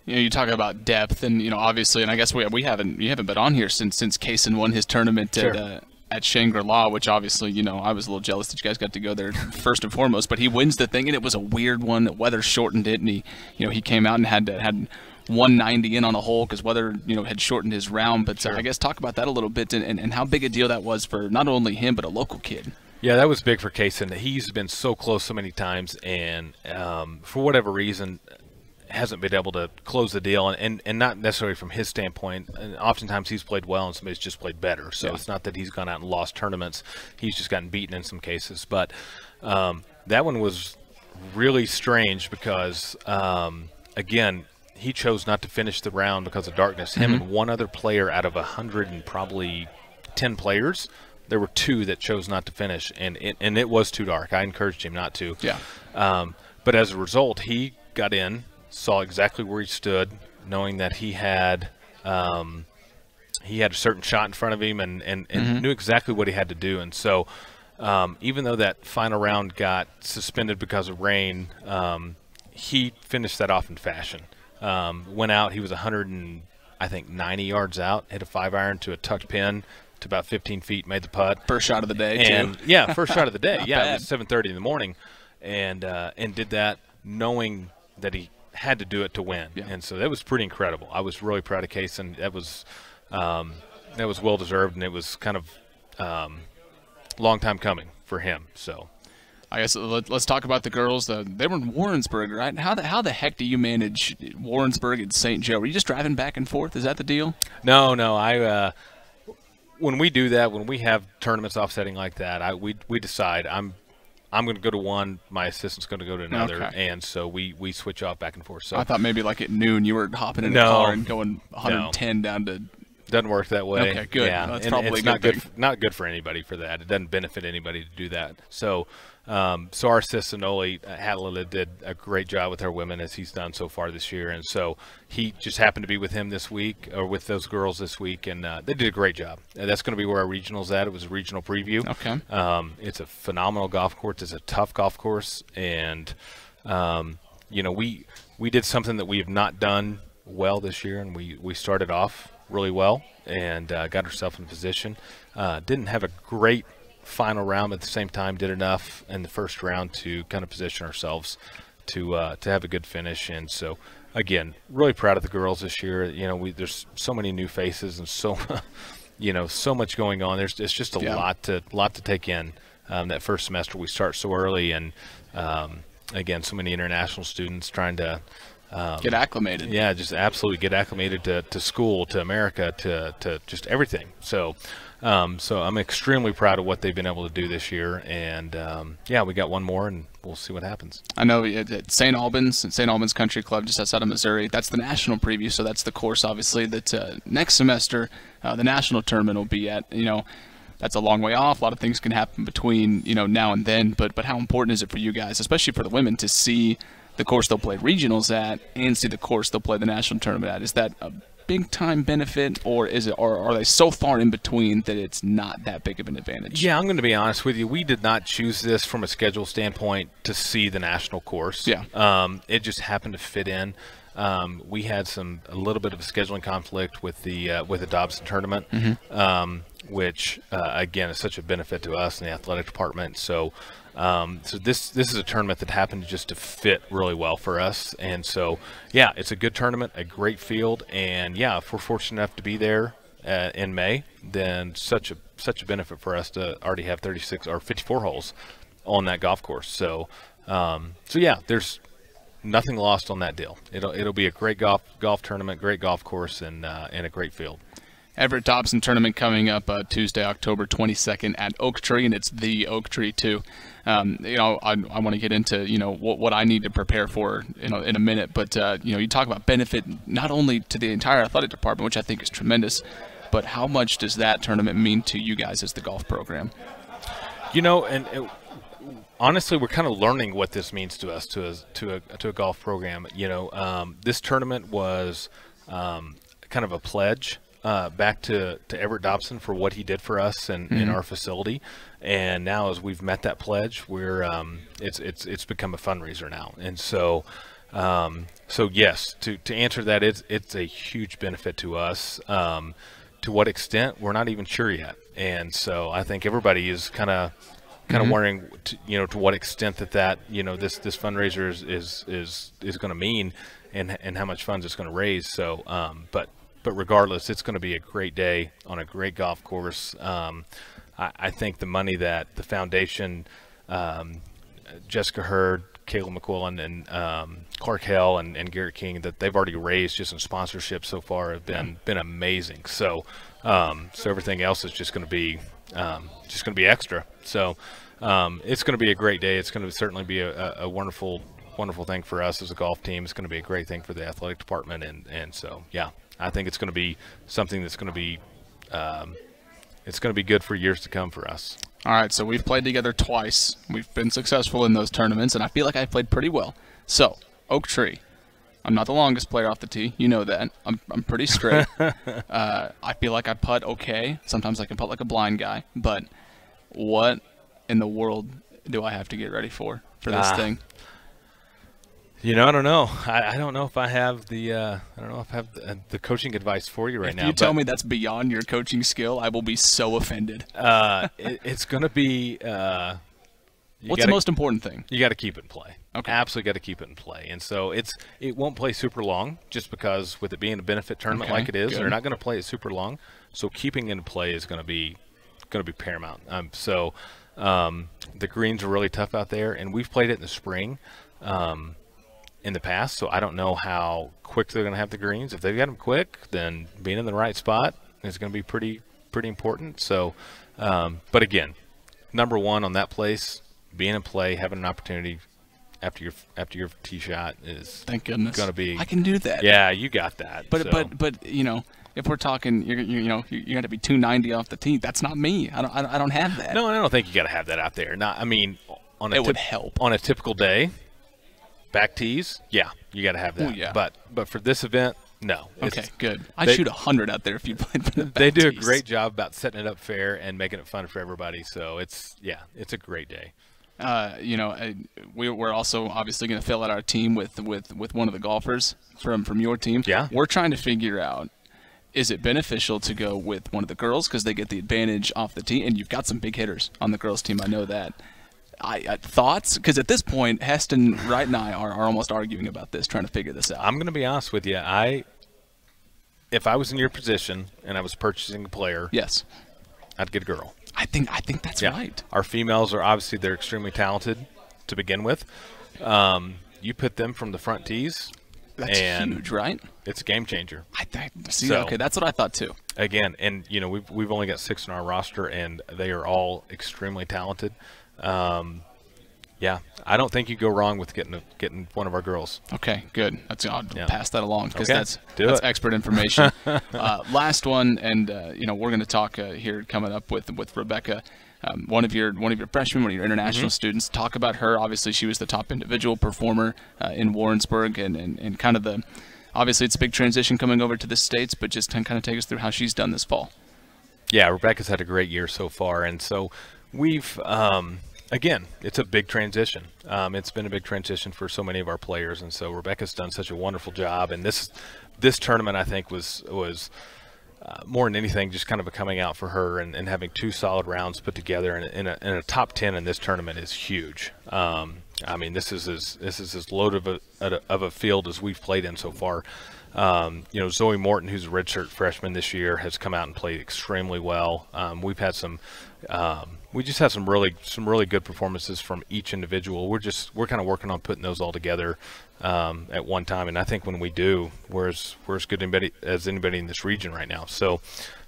You know, you talk about depth, and you know, obviously, and I guess we we haven't you haven't been on here since since Kaysen won his tournament Sure. at uh, at Shangri La, which obviously, you know, I was a little jealous that you guys got to go there first and foremost. But he wins the thing, and it was a weird one. The weather shortened it, and he, you know, he came out and had to, had 190 in on a hole because weather, you know, had shortened his round. But uh, I guess talk about that a little bit, and, and, and how big a deal that was for not only him but a local kid. Yeah, that was big for Kaysen. He's been so close so many times, and um, for whatever reason, hasn't been able to close the deal. And, and, and not necessarily from his standpoint. And oftentimes he's played well, and somebody's just played better. So Yeah. it's not that he's gone out and lost tournaments. He's just gotten beaten in some cases. But um, that one was really strange because, um, again, he chose not to finish the round because of darkness. Him Mhm. and one other player out of a hundred and probably ten players, there were two that chose not to finish, and it, and it was too dark. I encouraged him not to. Yeah. Um, but as a result, he got in, saw exactly where he stood, knowing that he had. Um, he had a certain shot in front of him and, and, and Mhm. knew exactly what he had to do. And so, um, even though that final round got suspended because of rain, um, he finished that off in fashion. Um, went out, he was 100 and I think 90 yards out, hit a five iron to a tucked pin to about 15 feet, made the putt. First shot of the day, and too. yeah, first shot of the day. Yeah, bad. it was 7:30 in the morning, and uh, and did that knowing that he had to do it to win. And so that was pretty incredible. I was really proud of Case, and that was um, that was well deserved, and it was kind of um, long time coming for him. So. I guess let, us talk about the girls. Uh, they were in Warrensburg, right? How the how the heck do you manage Warrensburg and St. Joe? Were you just driving back and forth? Is that the deal? No, no. I uh, when we do that, when we have tournaments offsetting like that, I we we decide I'm I'm going to go to one, my assistant's going to go to another, Okay. and so we we switch off back and forth. So I thought maybe like at noon you were hopping in No. a car and going 110 down to. doesn't work that way. Okay, good. Yeah, That's and probably it's a not good good. Not good for anybody for that. It doesn't benefit anybody to do that. So, um, so our assistant Oli uh, Hatlila did a great job with our women as he's done so far this year, and so he just happened to be with him this week or with those girls this week, and uh, they did a great job. And that's going to be where our regionals at. It was a regional preview. Okay. Um, it's a phenomenal golf course. It's a tough golf course, and um, you know we we did something that we have not done well this year, and we we started off really well and uh, got ourselves in position. Uh, didn't have a great final round, but at the same time did enough in the first round to kind of position ourselves to uh, to have a good finish. And so again, really proud of the girls this year. You know, we there's so many new faces and so you know so much going on. There's it's just a Yeah. lot to lot to take in. Um, that first semester we start so early, and um, again, so many international students trying to um, Get acclimated. Yeah, just absolutely get acclimated to, to school, to America, to, to just everything. So, Um, so I'm extremely proud of what they've been able to do this year, and um, yeah, we got one more, and we'll see what happens. I know at St. Albans, St. Albans Country Club, just outside of Missouri. That's the national preview, so that's the course, obviously. That uh, next semester, uh, the national tournament will be at. You know, that's a long way off. A lot of things can happen between you know now and then. But but how important is it for you guys, especially for the women, to see the course they'll play regionals at and see the course they'll play the national tournament at? Is that a big time benefit, or is it, or are they so far in between that it's not that big of an advantage? Yeah, I'm going to be honest with you. We did not choose this from a schedule standpoint to see the national course. Yeah. Um, it just happened to fit in. Um, we had some a little bit of a scheduling conflict with the uh, with the Dobson tournament, Mhm. um, which uh, again is such a benefit to us in the athletic department. So, um, so this this is a tournament that happened just to fit really well for us, and so yeah, it's a good tournament, a great field, and yeah, if we're fortunate enough to be there uh, in May, then such a such a benefit for us to already have 36 or 54 holes on that golf course. So, um, so yeah, there's nothing lost on that deal. It'll it'll be a great golf golf tournament, great golf course, and uh, and a great field. Everett Dobson tournament coming up uh, Tuesday, October 22nd at Oak Tree, and it's the Oak Tree too. Um, you know, I, I want to get into you know what, what I need to prepare for in a, in a minute, but uh, you know, you talk about benefit not only to the entire athletic department, which I think is tremendous, but how much does that tournament mean to you guys as the golf program? You know, and it, honestly, we're kind of learning what this means to us to a to a to a golf program. You know, um, this tournament was um, kind of a pledge. Uh, back to, to Everett Dobson for what he did for us and in Mhm. our facility, and now as we've met that pledge, we're um, it's it's it's become a fundraiser now, and so um, so yes, to, to answer that, it's it's a huge benefit to us. Um, to what extent, we're not even sure yet, and so I think everybody is kind of kind of Mhm. wondering, to, you know, to what extent that that you know this this fundraiser is is is, is going to mean, and and how much funds it's going to raise. So, um, but but regardless, it's going to be a great day on a great golf course. Um, I, I think the money that the foundation, um, Jessica Hurd, Caleb McQuillan, and um, Clark Hell and, and Garrett King that they've already raised just in sponsorship so far have been been amazing. So um, so everything else is just going to be um, just going to be extra. So um, it's going to be a great day. It's going to certainly be a, a, a wonderful wonderful thing for us as a golf team. It's going to be a great thing for the athletic department, and and so yeah, I think it's going to be something that's going to be um, it's going to be good for years to come for us. All right, so we've played together twice. We've been successful in those tournaments, and I feel like I played pretty well. So, Oak Tree. I'm not the longest player off the tee. You know that. I'm, I'm pretty straight. uh, I feel like I putt okay. Sometimes I can putt like a blind guy. But what in the world do I have to get ready for for this Ah. thing? You know, I don't know. I, I don't know if I have the uh, I don't know if I have the, the coaching advice for you right if now. If you tell me that's beyond your coaching skill, I will be so offended. uh, it, it's going to be. Uh, What's the gotta- most important thing? You got to keep it in play. Okay. Absolutely got to keep it in play. And so it's it won't play super long just because with it being a benefit tournament Okay, like it is, good. they're not going to play it super long. So keeping it in play is going to be going to be paramount. Um, so um, the greens are really tough out there, and we've played it in the spring. Um, in the past, so I don't know how quick they're going to have the greens. If they've got them quick, then being in the right spot is going to be pretty pretty important. So, um, but again, number one on that place, being in play, having an opportunity after your after your tee shot is Thank goodness. going to be. I can do that. Yeah, you got that. But so. but but you know, if we're talking, you're, you you know, you're going to be 290 off the tee. That's not me. I don't I don't- have that. no, I don't think you got to have that out there. Not, I mean, on a It would help. on a typical day. Back tees, yeah, you got to have that. Ooh, yeah. But but for this event, no. Okay, good. I they- shoot a 100 out there if you played for the they do a great job about setting it up fair and making it fun for everybody. So it's yeah, it's a great day. Uh, you know, uh, we, we're also obviously going to fill out our team with, with, with one of the golfers from, from your team. Yeah. We're trying to figure out is it beneficial to go with one of the girls because they get the advantage off the tee, and you've got some big hitters on the girls' team. I know that. I, I thoughts because at this point, Heston, Wright, and I are, are almost arguing about this, trying to figure this out. I'm going to be honest with you. I, if I was in your position and I was purchasing a player, yes, I'd get a girl. I think I think that's Yeah. right. Our females are obviously they're extremely talented to begin with. Um, you put them from the front tees. That's and huge, right? It's a game changer. I th- see. So- okay, that's what I thought too. again, and you know we've we've only got six in our roster, and they are all extremely talented. Um, yeah, I don't think you go wrong with getting a, getting one of our girls. Okay, good. That's I'll Yeah. pass that along because Okay, that's that's it. expert information. uh, last one, and uh, you know we're going to talk uh, here coming up with with Rebecca. Um, one of your one of your freshmen, one of your international Mhm. students. Talk about her. Obviously, she was the top individual performer uh, in Warrensburg, and, and and kind of the obviously it's a big transition coming over to the states, but just kind of take us through how she's done this fall. Yeah, Rebecca's had a great year so far, and so we've um, again, it's a big transition. Um, it's been a big transition for so many of our players, and so Rebecca's done such a wonderful job. And this this tournament, I think, was was uh, more than anything just kind of a coming out for her, and, and having two solid rounds put together, and, a, and a top ten in this tournament is huge. Um, I mean, this is as this is as loaded of a, of a field as we've played in so far. Um, you know, Zoe Morton, who's a redshirt freshman this year, has come out and played extremely well. Um, we've had some, um, we just had some really, some really good performances from each individual. We're just, we're kind of working on putting those all together um, at one time, and I think when we do, we're as, we're as good anybody, as anybody in this region right now. So,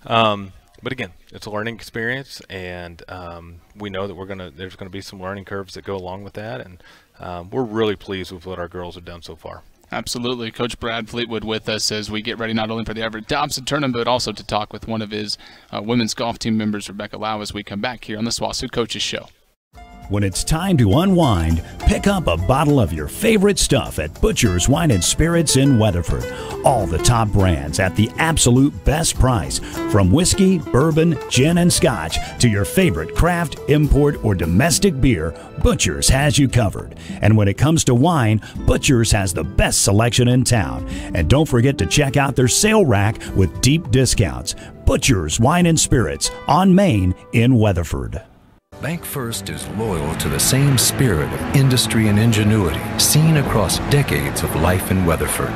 um, but again, it's a learning experience, and um, we know that we're gonna, there's gonna be some learning curves that go along with that, and um, we're really pleased with what our girls have done so far. Absolutely. Coach Brad Fleetwood with us as we get ready not only for the Everett Dobson tournament, but also to talk with one of his uh, women's golf team members, Rebecca Lau, as we come back here on the SWOSU Coaches Show. When it's time to unwind, pick up a bottle of your favorite stuff at Butcher's Wine and Spirits in Weatherford. All the top brands at the absolute best price. From whiskey, bourbon, gin, and scotch to your favorite craft, import, or domestic beer, Butcher's has you covered. And when it comes to wine, Butcher's has the best selection in town. And don't forget to check out their sale rack with deep discounts. Butcher's Wine and Spirits on Main in Weatherford. Bank First is loyal to the same spirit of industry and ingenuity seen across decades of life in Weatherford.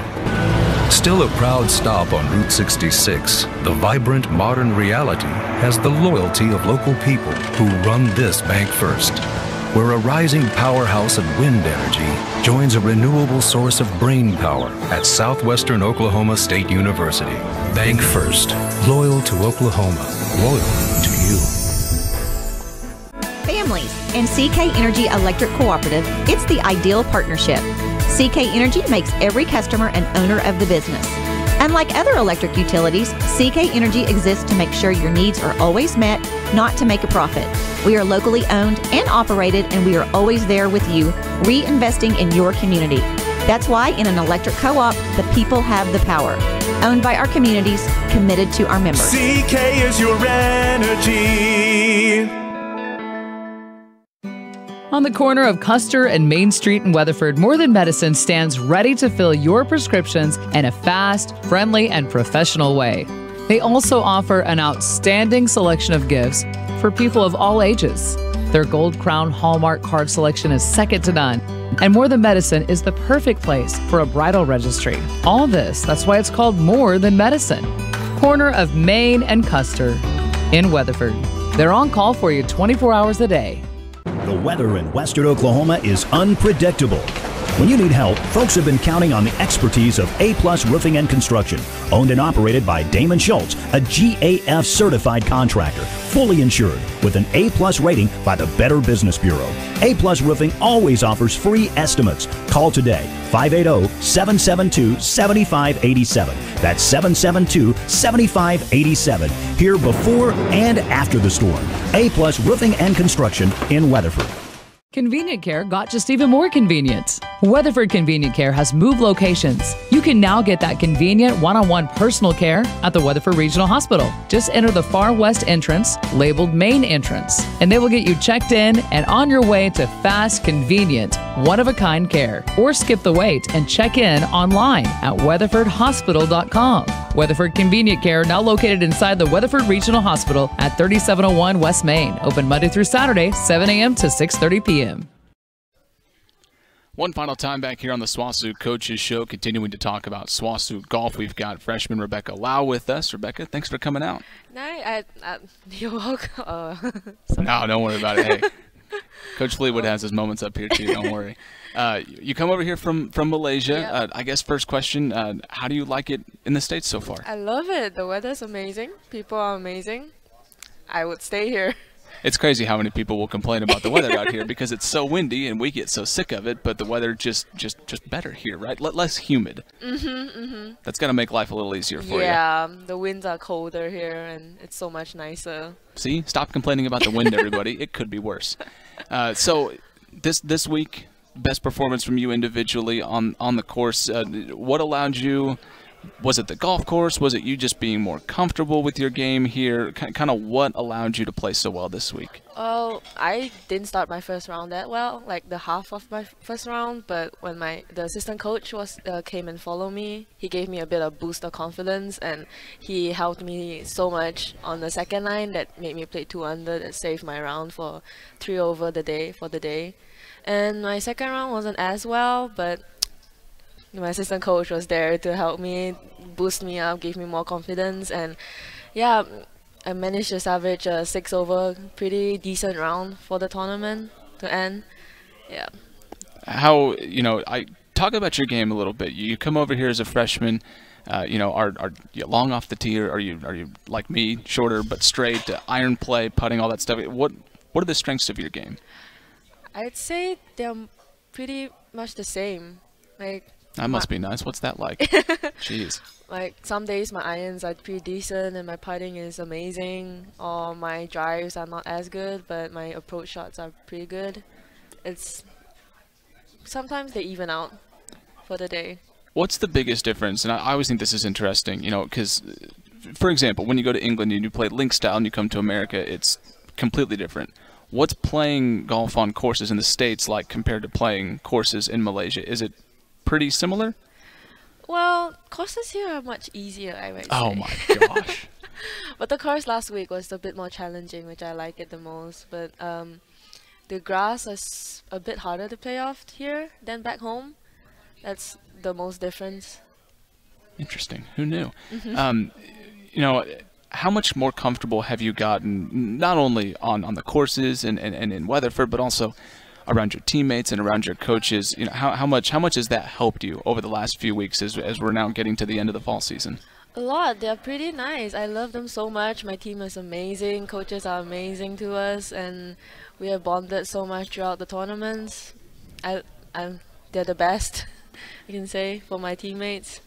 Still a proud stop on Route 66, the vibrant modern reality has the loyalty of local people who run this Bank First, where a rising powerhouse of wind energy joins a renewable source of brain power at Southwestern Oklahoma State University. Bank First, loyal to Oklahoma, loyal to you. Families and CK Energy Electric Cooperative, it's the ideal partnership. CK Energy makes every customer an owner of the business. Unlike other electric utilities, CK Energy exists to make sure your needs are always met, not to make a profit. We are locally owned and operated, and we are always there with you, reinvesting in your community. That's why in an electric co op, the people have the power. Owned by our communities, committed to our members. CK is your energy. On the corner of Custer and Main Street in Weatherford, More Than Medicine stands ready to fill your prescriptions in a fast, friendly, and professional way. They also offer an outstanding selection of gifts for people of all ages. Their Gold Crown Hallmark card selection is second to none, and More Than Medicine is the perfect place for a bridal registry. All this, that's why it's called More Than Medicine. Corner of Main and Custer in Weatherford. They're on call for you 24 hours a day. The weather in western Oklahoma is unpredictable. When you need help, folks have been counting on the expertise of A Plus Roofing and Construction, owned and operated by Damon Schultz, a GAF certified contractor, fully insured with an A Plus rating by the Better Business Bureau. A Plus Roofing always offers free estimates. Call today 580-772-7587. That's 772-7587. Here before and after the storm. A Plus Roofing and Construction in Weatherford. Convenient Care got just even more convenience. Weatherford Convenient Care has moved locations. You can now get that convenient one on one personal care at the Weatherford Regional Hospital. Just enter the far west entrance, labeled Main Entrance, and they will get you checked in and on your way to fast, convenient, one of a kind care. Or skip the wait and check in online at weatherfordhospital.com. Weatherford Convenient Care, now located inside the Weatherford Regional Hospital at 3701 West Main. Open Monday through Saturday, 7 a.m. to 6.30 p.m. One final time back here on the SWOSU Coaches Show, continuing to talk about SWOSU golf. We've got freshman Rebecca Lau with us. Rebecca, thanks for coming out. No, I, I, you're welcome. Uh, No, don't worry about it. Hey, Coach Fleetwood has his moments up here too. Don't worry. Uh, you come over here from from Malaysia. Yeah. Uh, I guess first question: uh, How do you like it in the states so far? I love it. The weather's amazing. People are amazing. I would stay here. It's crazy how many people will complain about the weather out here because it's so windy and we get so sick of it. But the weather just just just better here, right? L- less humid. Mhm, mhm. That's gonna make life a little easier for you. Yeah, the winds are colder here, and it's so much nicer. See, stop complaining about the wind, everybody. it could be worse. Uh, so this this week, best performance from you individually on on the course. Uh, what allowed you? Was it the golf course? Was it you just being more comfortable with your game here? Kind of what allowed you to play so well this week? Oh, I didn't start my first round that well, like the half of my first round. But when my the assistant coach was uh, came and followed me, he gave me a bit of boost of confidence, and he helped me so much on the second line that made me play two under that saved my round for three over the day for the day. And my second round wasn't as well, but my assistant coach was there to help me boost me up, give me more confidence, and yeah, I managed to salvage a six over pretty decent round for the tournament to end. Yeah. How you know? I talk about your game a little bit. You come over here as a freshman. Uh, you know, are are you long off the tee, or are you are you like me, shorter but straight, uh, iron play, putting, all that stuff? What what are the strengths of your game? I'd say they're pretty much the same. Like That must uh, be nice. What's that like? Jeez. like some days my irons are pretty decent and my putting is amazing, or my drives are not as good, but my approach shots are pretty good. It's sometimes they even out for the day. What's the biggest difference? And I, I always think this is interesting, you know, because, for example, when you go to England and you play link style and you come to America, it's completely different. What's playing golf on courses in the States like compared to playing courses in Malaysia? Is it pretty similar? Well, courses here are much easier, I would say. Oh say. my gosh. but the course last week was a bit more challenging, which I like it the most. But um, the grass is a bit harder to play off here than back home. That's the most difference. Interesting. Who knew? Mhm. Um, you know, how much more comfortable have you gotten, not only on, on the courses and, and, and in Weatherford, but also around your teammates and around your coaches? You know, how, how much how much has that helped you over the last few weeks as, as we're now getting to the end of the fall season? A lot. They're pretty nice. I love them so much. My team is amazing. Coaches are amazing to us, and we have bonded so much throughout the tournaments. I, I, they're the best. I can say for my teammates.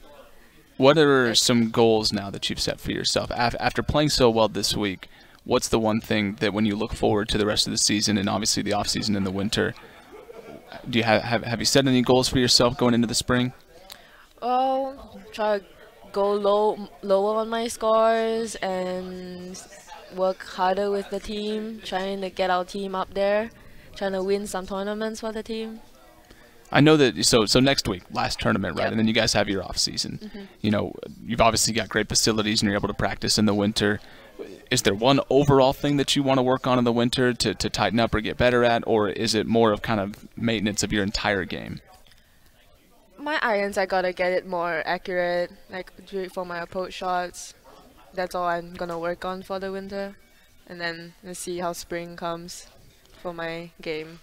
What are some goals now that you've set for yourself after playing so well this week? What's the one thing that when you look forward to the rest of the season and obviously the off season in the winter, do you have have, have you set any goals for yourself going into the spring? Oh, try to go low, lower on my scores and work harder with the team, trying to get our team up there, trying to win some tournaments for the team. I know that so so next week, last tournament, right? And then you guys have your off season. Mhm. You know, you've obviously got great facilities and you're able to practice in the winter. Is there one overall thing that you want to work on in the winter to, to tighten up or get better at, or is it more of kind of maintenance of your entire game? My irons, I gotta get it more accurate, like for my approach shots. That's all I'm gonna work on for the winter, and then let's see how spring comes for my game.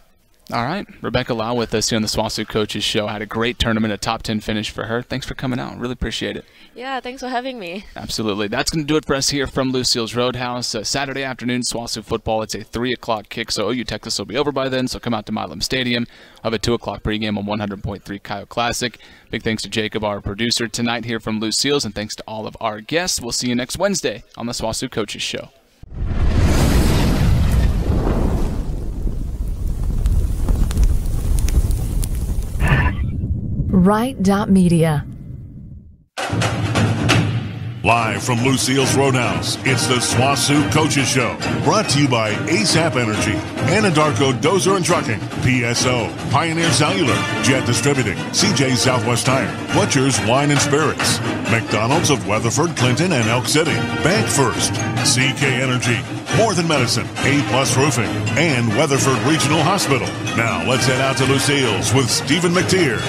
All right, Rebecca Lau with us here on the SWOSU Coaches Show. Had a great tournament, a top 10 finish for her. Thanks for coming out. Really appreciate it. Yeah, thanks for having me. Absolutely. That's going to do it for us here from Lucille's Roadhouse. Uh, Saturday afternoon, SWOSU football. It's a 3 o'clock kick, so OU Texas will be over by then, so come out to Milam Stadium. I have a 2 o'clock pregame on 100.3 Coyote Classic. Big thanks to Jacob, our producer tonight here from Lucille's, and thanks to all of our guests. We'll see you next Wednesday on the SWOSU Coaches Show. Wright dot media. Live from Lucille's Roadhouse, it's the SWOSU Coaches Show. Brought to you by ASAP Energy, Anadarko Dozer and Trucking, PSO, Pioneer Cellular, Jet Distributing, CJ Southwest Tire, Butcher's Wine and Spirits, McDonald's of Weatherford, Clinton, and Elk City, Bank First, CK Energy, More Than Medicine, A Plus Roofing, and Weatherford Regional Hospital. Now let's head out to Lucille's with Stephen McTear.